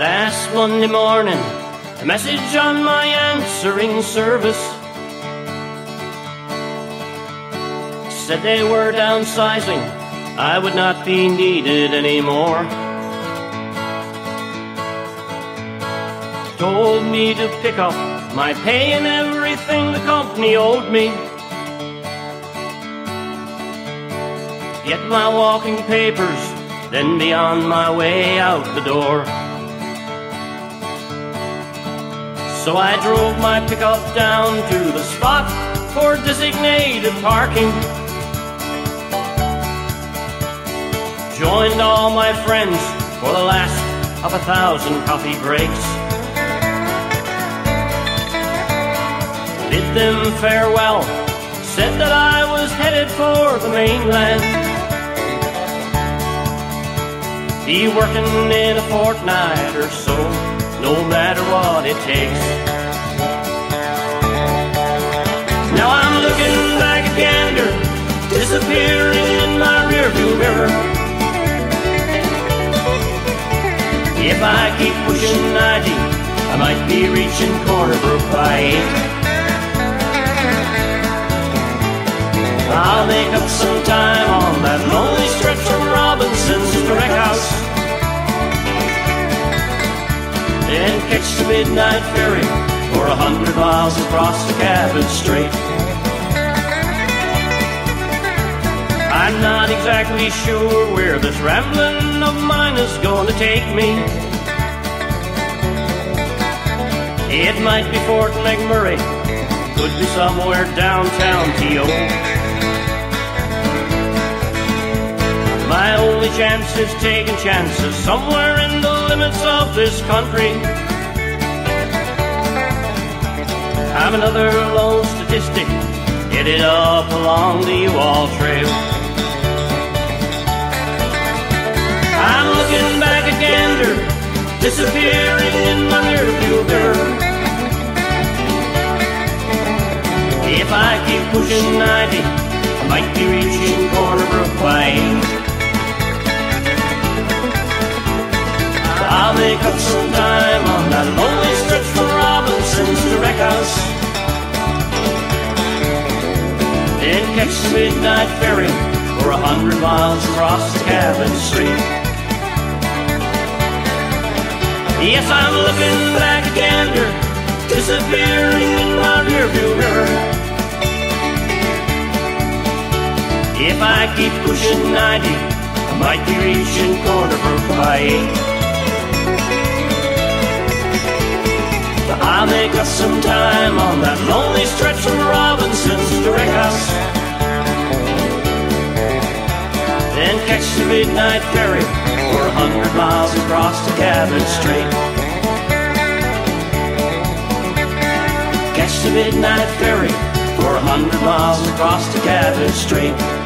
Last Monday morning, a message on my answering service said they were downsizing. I would not be needed anymore. Told me to pick up my pay and everything the company owed me. Get my walking papers, then be on my way out the door. So I drove my pickup down to the spot for designated parking. Joined all my friends for the last of a thousand coffee breaks. Bid them farewell, said that I was headed for the mainland. Be working in a fortnight or so, no matter what it takes. Now I'm looking back at Gander, disappearing in my rearview mirror. If I keep pushing 90, I might be reaching Corner Brook by 8. I'll make up some time And catch the midnight ferry for a hundred miles across the Cabot Strait. I'm not exactly sure where this rambling of mine is to take me. It might be Fort McMurray, could be somewhere downtown T.O. My only chance is taking chances somewhere in the limits of this country. I'm another lone statistic headed up along the U-Haul Trail. I'm looking back at Gander, disappearing in my rearview mirror. If I keep pushing 90, I might be reaching Corner Brook by catch the midnight ferry for a hundred miles across the Cabot Strait. Yes, I'm looking back at Gander, disappearing in my rearview mirror. If I keep pushing 90, I might be reaching Corner Brook by 8. I'll make up some time on that midnight ferry for a hundred miles across the Cabot Strait. Catch the midnight ferry for a hundred miles across the Cabot Strait.